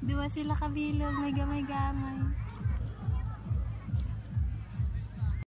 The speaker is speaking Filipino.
Duwa sila kabilog, may gamay-gamay.